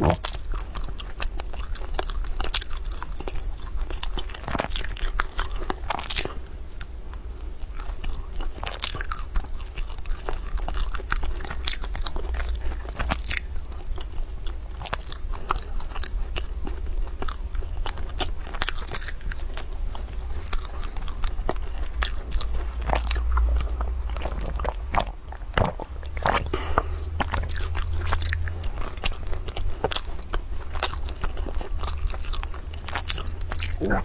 Well. Yeah.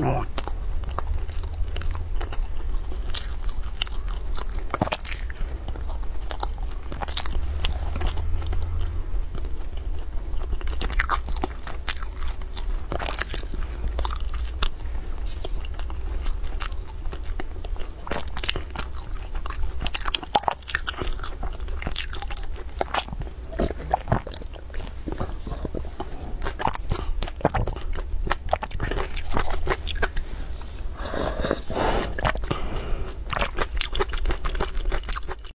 Oh.